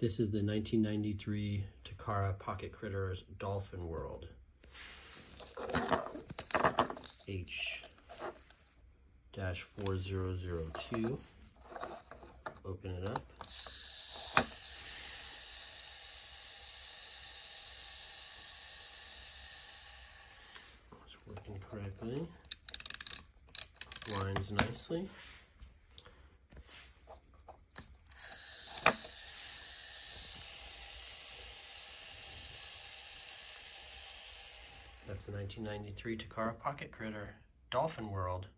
This is the 1993 Takara Pocket Critters Dolphin World. H-4002. Open it up. It's working correctly. Lines nicely. That's the 1993 Takara Pocket Critter Dolphin World.